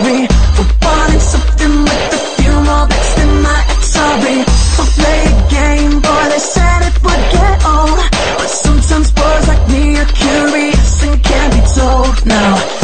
sorry. For wanting something with the more that's in my ex. Sorry. For play a game, boy, they said it would get old. But sometimes boys like me are curious and can be told. Now